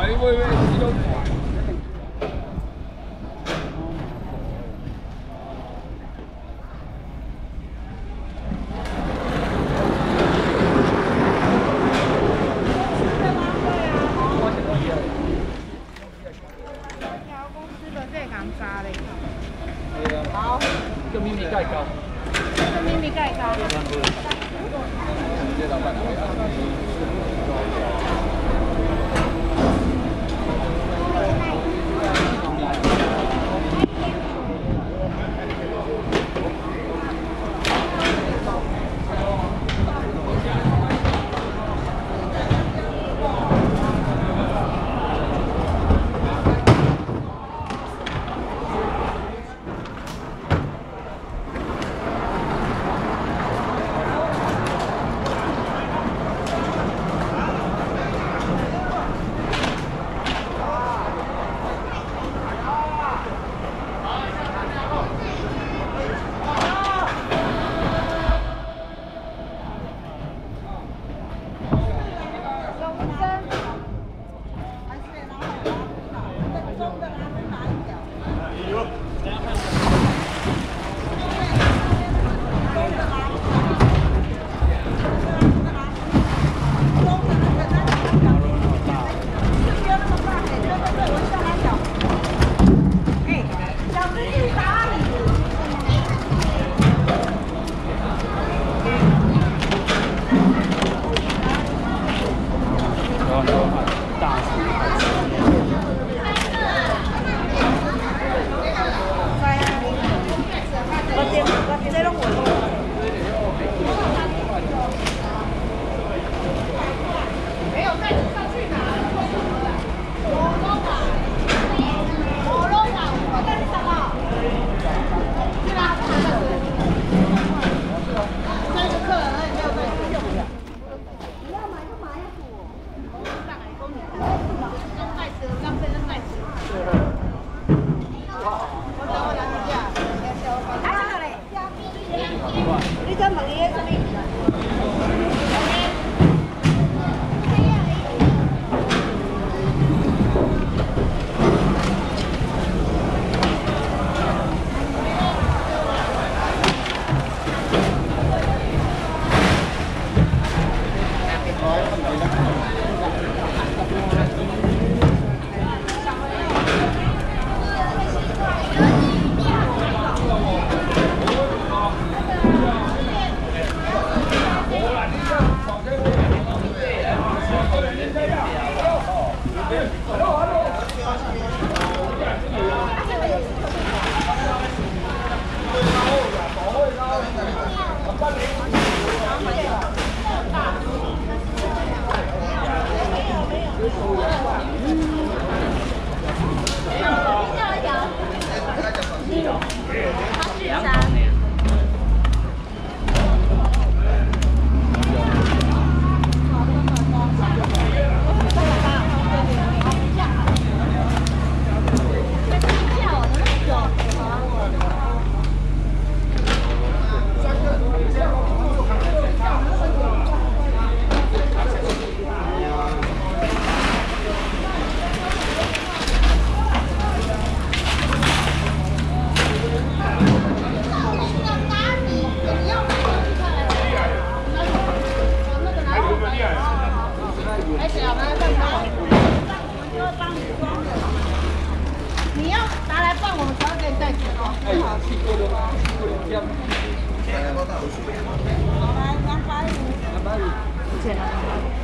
哎呦喂喂！然后大 Cho. Jangan.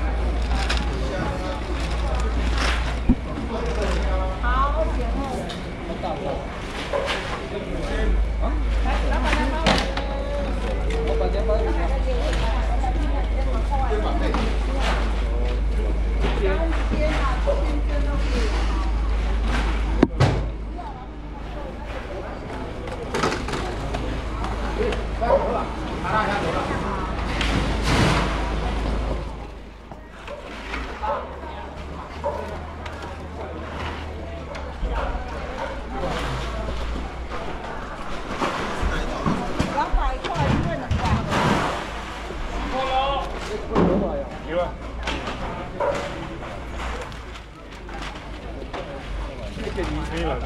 可以好。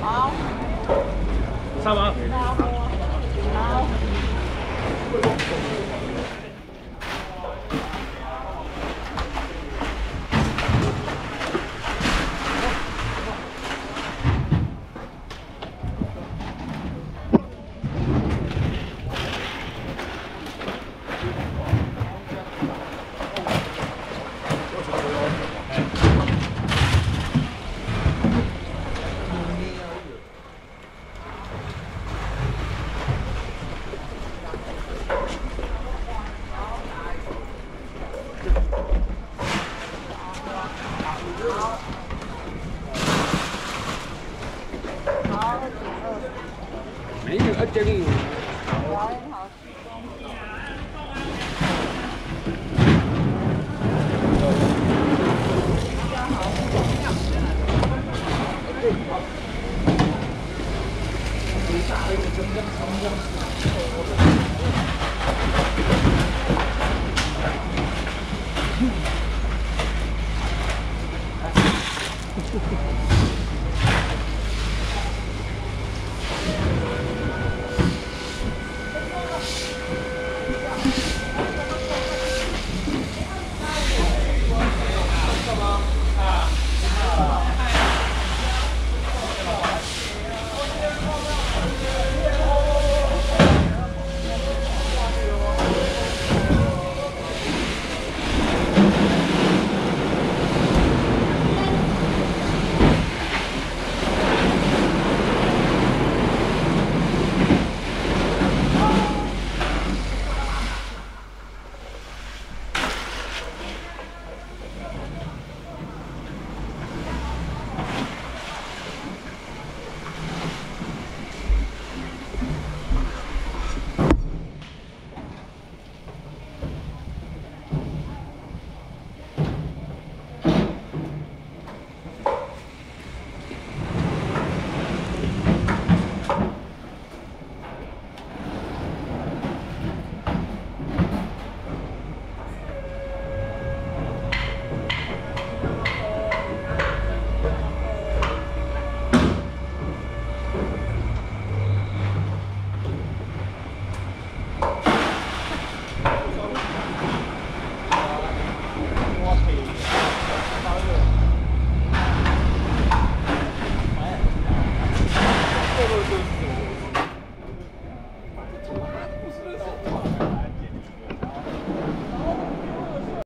好三大家好，我是张建明。大家好，我是张建明。对，好。为啥要整根长江？